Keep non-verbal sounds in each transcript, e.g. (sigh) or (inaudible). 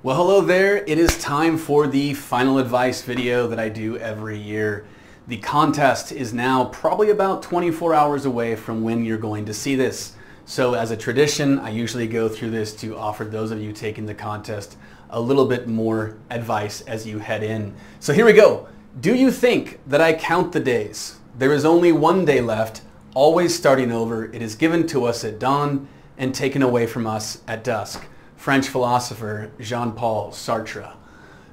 Well, hello there. It is time for the final advice video that I do every year. The contest is now probably about 24 hours away from when you're going to see this. So as a tradition, I usually go through this to offer those of you taking the contest a little bit more advice as you head in. So here we go. Do you think that I count the days? There is only one day left, always starting over. It is given to us at dawn and taken away from us at dusk. French philosopher Jean-Paul Sartre.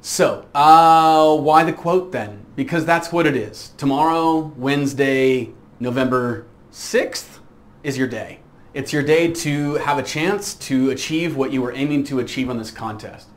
So, uh, why the quote then? Because that's what it is. Tomorrow, Wednesday, November 6th, is your day. It's your day to have a chance to achieve what you were aiming to achieve on this contest.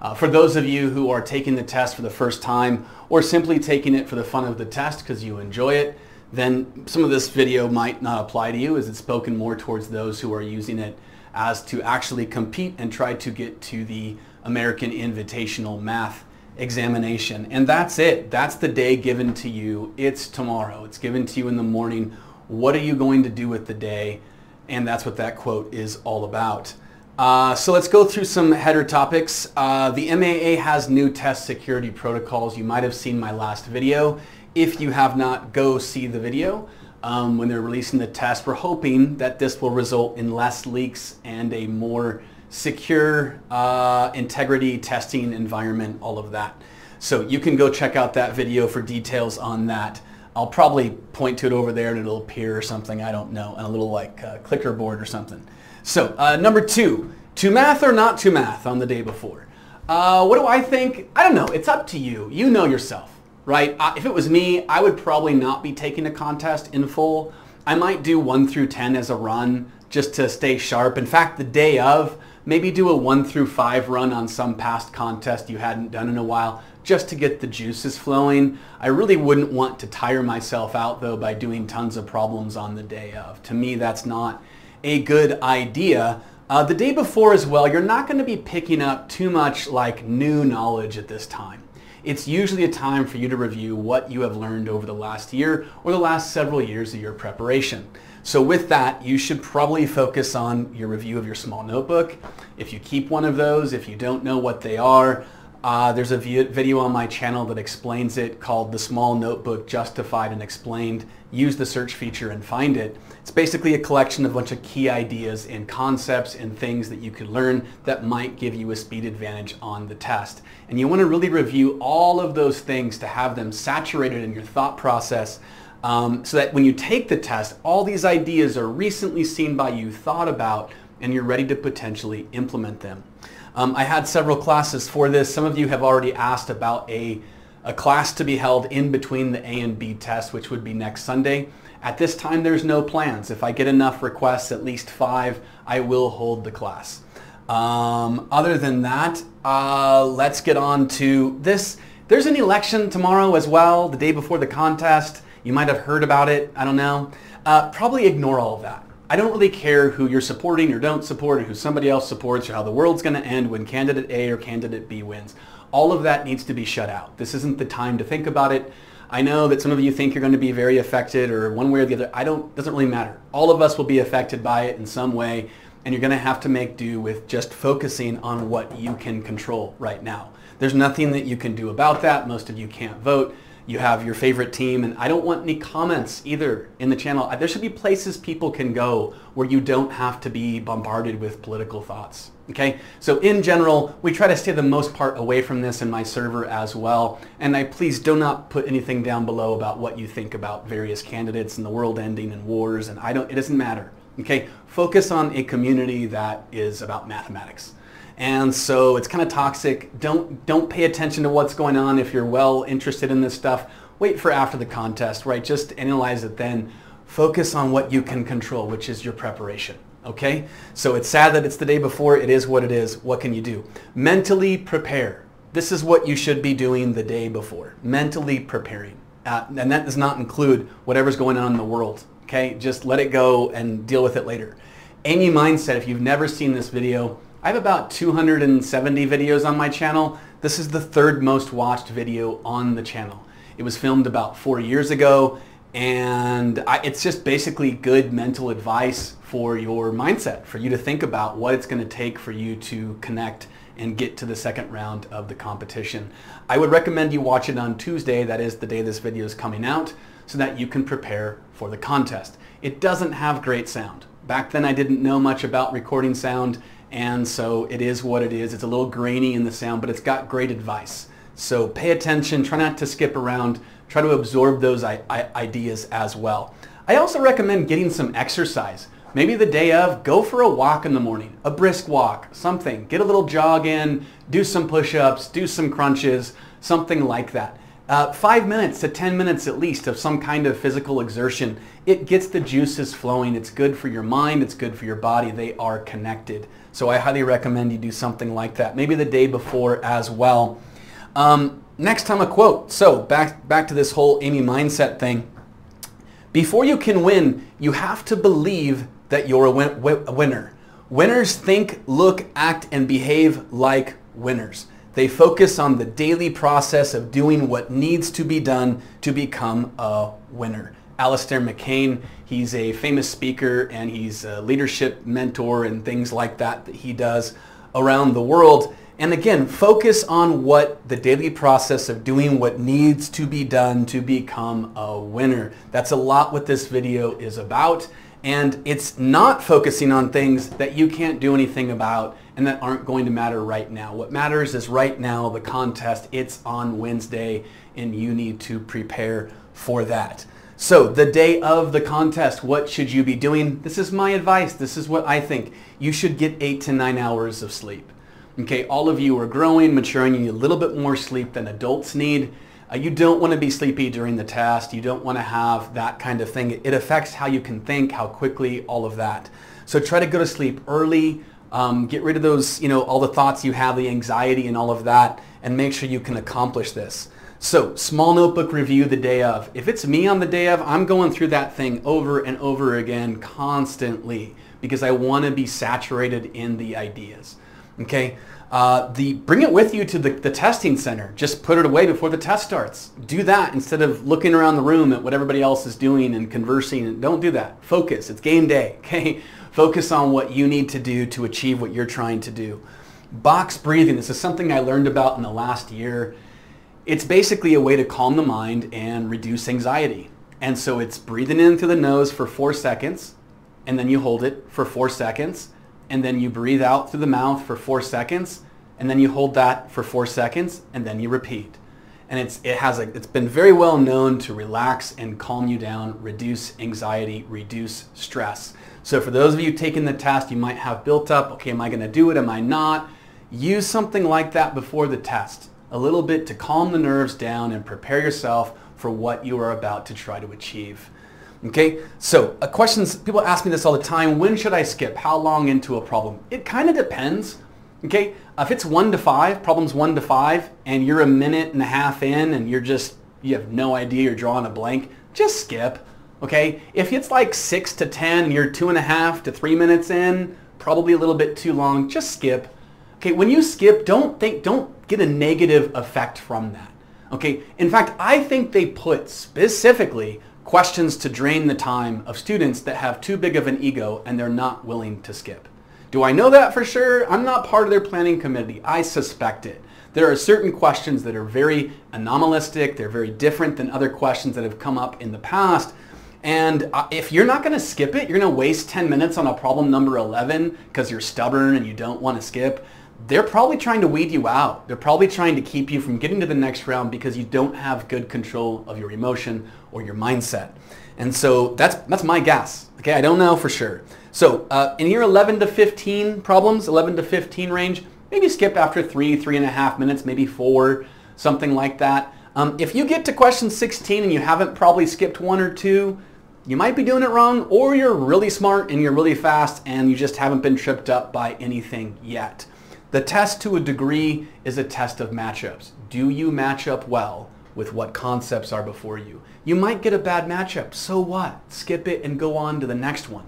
Uh, for those of you who are taking the test for the first time or simply taking it for the fun of the test because you enjoy it, then some of this video might not apply to you as it's spoken more towards those who are using it as to actually compete and try to get to the American Invitational Math examination. And that's it. That's the day given to you. It's tomorrow. It's given to you in the morning. What are you going to do with the day? And that's what that quote is all about. Uh, so let's go through some header topics. Uh, the MAA has new test security protocols. You might have seen my last video. If you have not, go see the video um, when they're releasing the test. We're hoping that this will result in less leaks and a more secure uh, integrity testing environment, all of that. So you can go check out that video for details on that. I'll probably point to it over there and it'll appear or something, I don't know, and a little like uh, clicker board or something. So uh, number two, to math or not to math on the day before. Uh, what do I think? I don't know. It's up to you. You know yourself right? Uh, if it was me, I would probably not be taking a contest in full. I might do 1 through 10 as a run just to stay sharp. In fact, the day of, maybe do a 1 through 5 run on some past contest you hadn't done in a while just to get the juices flowing. I really wouldn't want to tire myself out though by doing tons of problems on the day of. To me, that's not a good idea. Uh, the day before as well, you're not going to be picking up too much like new knowledge at this time it's usually a time for you to review what you have learned over the last year or the last several years of your preparation. So with that, you should probably focus on your review of your small notebook. If you keep one of those, if you don't know what they are, uh, there's a video on my channel that explains it called The Small Notebook Justified and Explained. Use the search feature and find it. It's basically a collection of a bunch of key ideas and concepts and things that you could learn that might give you a speed advantage on the test. And you want to really review all of those things to have them saturated in your thought process um, so that when you take the test, all these ideas are recently seen by you, thought about, and you're ready to potentially implement them. Um, I had several classes for this. Some of you have already asked about a, a class to be held in between the A and B test, which would be next Sunday. At this time, there's no plans. If I get enough requests, at least five, I will hold the class. Um, other than that, uh, let's get on to this. There's an election tomorrow as well, the day before the contest. You might have heard about it. I don't know. Uh, probably ignore all of that. I don't really care who you're supporting or don't support or who somebody else supports or how the world's going to end when candidate A or candidate B wins. All of that needs to be shut out. This isn't the time to think about it. I know that some of you think you're going to be very affected or one way or the other. I don't, doesn't really matter. All of us will be affected by it in some way and you're going to have to make do with just focusing on what you can control right now. There's nothing that you can do about that. Most of you can't vote you have your favorite team, and I don't want any comments either in the channel. There should be places people can go where you don't have to be bombarded with political thoughts. Okay, so in general, we try to stay the most part away from this in my server as well. And I please do not put anything down below about what you think about various candidates and the world ending and wars. And I don't, it doesn't matter. Okay, focus on a community that is about mathematics. And so it's kind of toxic. Don't, don't pay attention to what's going on if you're well interested in this stuff. Wait for after the contest, right? Just analyze it then. Focus on what you can control, which is your preparation. Okay? So it's sad that it's the day before. It is what it is. What can you do? Mentally prepare. This is what you should be doing the day before. Mentally preparing. Uh, and that does not include whatever's going on in the world. Okay? Just let it go and deal with it later. AIME Mindset, if you've never seen this video, I have about 270 videos on my channel. This is the third most watched video on the channel. It was filmed about four years ago and I, it's just basically good mental advice for your mindset, for you to think about what it's going to take for you to connect and get to the second round of the competition. I would recommend you watch it on Tuesday, that is the day this video is coming out, so that you can prepare for the contest. It doesn't have great sound. Back then I didn't know much about recording sound and so it is what it is. It's a little grainy in the sound, but it's got great advice. So pay attention, try not to skip around, try to absorb those ideas as well. I also recommend getting some exercise. Maybe the day of, go for a walk in the morning, a brisk walk, something. Get a little jog in, do some push-ups, do some crunches, something like that. Uh, five minutes to 10 minutes at least of some kind of physical exertion. It gets the juices flowing. It's good for your mind. It's good for your body. They are connected. So I highly recommend you do something like that. Maybe the day before as well. Um, next time a quote. So back, back to this whole AIME mindset thing. Before you can win, you have to believe that you're a, win- a winner. Winners think, look, act, and behave like winners. They focus on the daily process of doing what needs to be done to become a winner. Alistair McCain, he's a famous speaker and he's a leadership mentor and things like that that he does around the world. And again, focus on what the daily process of doing what needs to be done to become a winner. That's a lot what this video is about. And it's not focusing on things that you can't do anything about and that aren't going to matter right now. What matters is right now, the contest, it's on Wednesday, and you need to prepare for that. So the day of the contest, what should you be doing? This is my advice. This is what I think. You should get eight to nine hours of sleep. Okay, all of you are growing, maturing, you need a little bit more sleep than adults need. Uh, you don't want to be sleepy during the test. You don't want to have that kind of thing. It affects how you can think, how quickly, all of that. So try to go to sleep early. Um, get rid of those, you know, all the thoughts you have, the anxiety and all of that, and make sure you can accomplish this. So small notebook review the day of. If it's me on the day of, I'm going through that thing over and over again constantly because I want to be saturated in the ideas. Okay. Uh, the bring it with you to the, the testing center. Just put it away before the test starts. Do that instead of looking around the room at what everybody else is doing and conversing. Don't do that. Focus. It's game day. (laughs) Okay. Focus on what you need to do to achieve what you're trying to do. Box breathing. This is something I learned about in the last year. It's basically a way to calm the mind and reduce anxiety. And so it's breathing in through the nose for four seconds, and then you hold it for four seconds, and then you breathe out through the mouth for four seconds, and then you hold that for four seconds, and then you repeat. And it's, it has a, it's been very well known to relax and calm you down, reduce anxiety, reduce stress. So for those of you taking the test, you might have built up, okay, am I going to do it? Am I not? Use something like that before the test, a little bit to calm the nerves down and prepare yourself for what you are about to try to achieve. Okay, so a questions, people ask me this all the time, when should I skip? How long into a problem? It kind of depends. Okay, if it's one to five, problems one to five, and you're a minute and a half in and you're just, you have no idea, you're drawing a blank, just skip. Okay, if it's like six to 10, you're two and a half to three minutes in, probably a little bit too long, just skip. Okay, when you skip, don't think, don't get a negative effect from that. Okay, in fact, I think they put specifically questions to drain the time of students that have too big of an ego and they're not willing to skip. Do I know that for sure? I'm not part of their planning committee. I suspect it. There are certain questions that are very anomalistic. They're very different than other questions that have come up in the past. And uh, if you're not going to skip it, you're going to waste 10 minutes on a problem number 11 because you're stubborn and you don't want to skip. They're probably trying to weed you out. They're probably trying to keep you from getting to the next round because you don't have good control of your emotion or your mindset. And so that's, that's my guess. Okay, I don't know for sure. So uh, in your 11 to 15 problems, 11 to 15 range, maybe skip after three, three and a half minutes, maybe four, something like that. Um, if you get to question 16 and you haven't probably skipped one or two, you might be doing it wrong or you're really smart and you're really fast and you just haven't been tripped up by anything yet. The test to a degree is a test of matchups. Do you match up well with what concepts are before you? You might get a bad matchup. So what? Skip it and go on to the next one.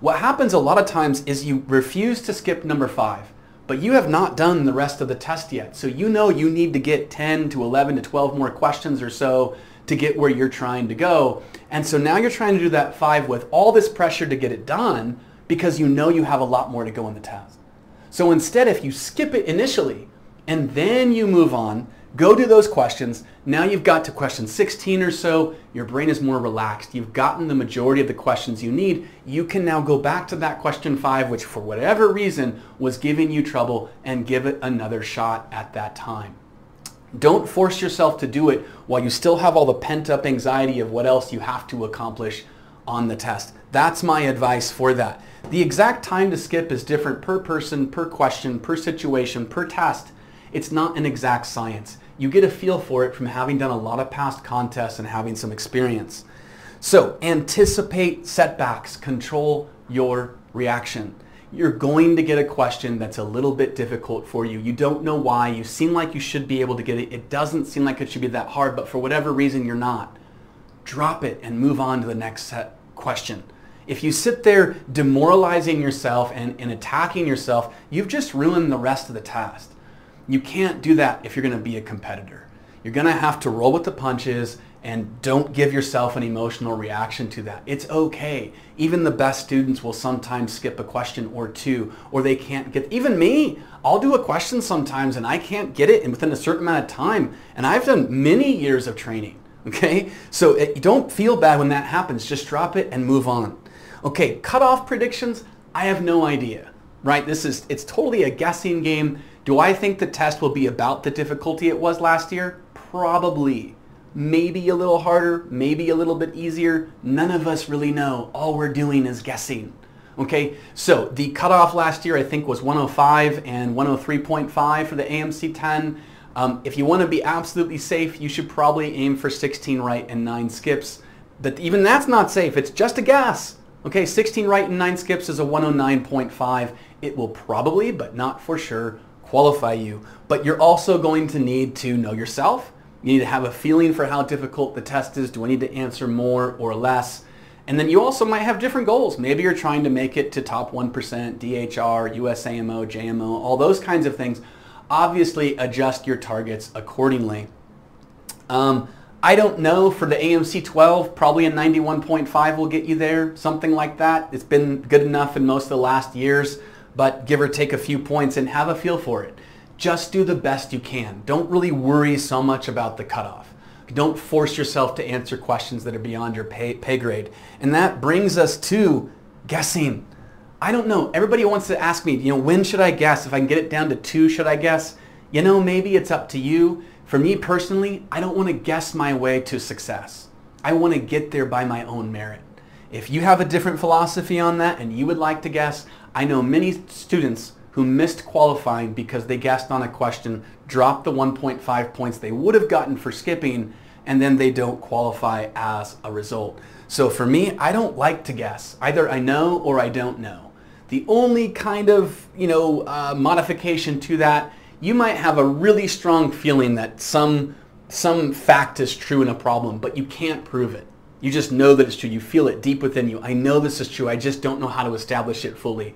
What happens a lot of times is you refuse to skip number five, but you have not done the rest of the test yet. So you know you need to get 10 to 11 to 12 more questions or so to get where you're trying to go. And so now you're trying to do that five with all this pressure to get it done because you know you have a lot more to go in the test. So instead, if you skip it initially and then you move on, go to those questions. Now you've got to question 16 or so. Your brain is more relaxed. You've gotten the majority of the questions you need. You can now go back to that question five, which for whatever reason was giving you trouble and give it another shot at that time. Don't force yourself to do it while you still have all the pent up anxiety of what else you have to accomplish on the test. That's my advice for that. The exact time to skip is different per person, per question, per situation, per test. It's not an exact science. You get a feel for it from having done a lot of past contests and having some experience. So anticipate setbacks, control your reaction you're going to get a question that's a little bit difficult for you. You don't know why. You seem like you should be able to get it. It doesn't seem like it should be that hard, but for whatever reason, you're not. Drop it and move on to the next set question. If you sit there demoralizing yourself and, and attacking yourself, you've just ruined the rest of the test. You can't do that if you're going to be a competitor. You're going to have to roll with the punches and don't give yourself an emotional reaction to that. It's okay. Even the best students will sometimes skip a question or two, or they can't get, even me, I'll do a question sometimes and I can't get it within a certain amount of time. And I've done many years of training, okay? So it, don't feel bad when that happens. Just drop it and move on. Okay, cutoff predictions, I have no idea, right? This is, it's totally a guessing game. Do I think the test will be about the difficulty it was last year? Probably maybe a little harder, maybe a little bit easier. None of us really know. All we're doing is guessing. Okay, so the cutoff last year I think was 105 and 103.5 for the AMC 10. Um, if you want to be absolutely safe, you should probably aim for 16 right and 9 skips. But even that's not safe. It's just a guess. Okay, 16 right and 9 skips is a 109.5. It will probably, but not for sure, qualify you. But you're also going to need to know yourself you need to have a feeling for how difficult the test is. Do I need to answer more or less? And then you also might have different goals. Maybe you're trying to make it to top 1%, DHR, USAMO, JMO, all those kinds of things. Obviously, adjust your targets accordingly. Um, I don't know for the AMC 12, probably a 91.5 will get you there, something like that. It's been good enough in most of the last years, but give or take a few points and have a feel for it just do the best you can. Don't really worry so much about the cutoff. Don't force yourself to answer questions that are beyond your pay, pay grade. And that brings us to guessing. I don't know. Everybody wants to ask me, you know, when should I guess? If I can get it down to two, should I guess? You know, maybe it's up to you. For me personally, I don't want to guess my way to success. I want to get there by my own merit. If you have a different philosophy on that and you would like to guess, I know many students who missed qualifying because they guessed on a question, dropped the 1.5 points they would have gotten for skipping, and then they don't qualify as a result. So for me, I don't like to guess. Either I know or I don't know. The only kind of, you know, uh, modification to that, you might have a really strong feeling that some, some fact is true in a problem, but you can't prove it. You just know that it's true. You feel it deep within you. I know this is true. I just don't know how to establish it fully.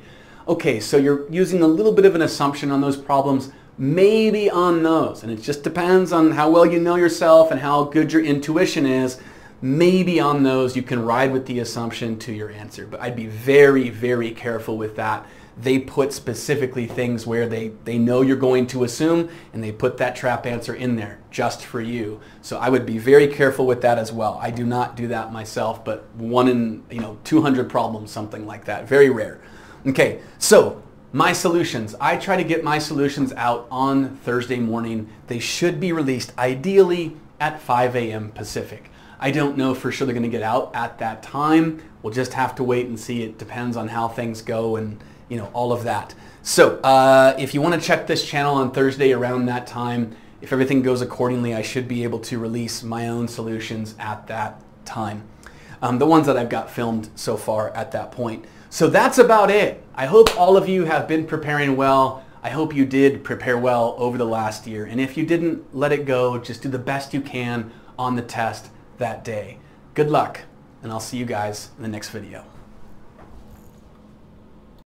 Okay, so you're using a little bit of an assumption on those problems, maybe on those. And it just depends on how well you know yourself and how good your intuition is. Maybe on those you can ride with the assumption to your answer. But I'd be very, very careful with that. They put specifically things where they, they know you're going to assume and they put that trap answer in there just for you. So I would be very careful with that as well. I do not do that myself, but one in you know 200 problems, something like that. Very rare. Okay, so my solutions. I try to get my solutions out on Thursday morning. They should be released ideally at 5 a.m. Pacific. I don't know for sure they're going to get out at that time. We'll just have to wait and see. It depends on how things go and you know all of that. So uh, if you want to check this channel on Thursday around that time, if everything goes accordingly, I should be able to release my own solutions at that time. Um, the ones that I've got filmed so far at that point. So that's about it. I hope all of you have been preparing well. I hope you did prepare well over the last year. And if you didn't, let it go. Just do the best you can on the test that day. Good luck, and I'll see you guys in the next video.